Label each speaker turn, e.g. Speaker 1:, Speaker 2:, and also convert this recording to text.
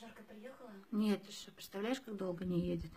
Speaker 1: Жарко приехала? Нет, ты что, представляешь, как долго не едет?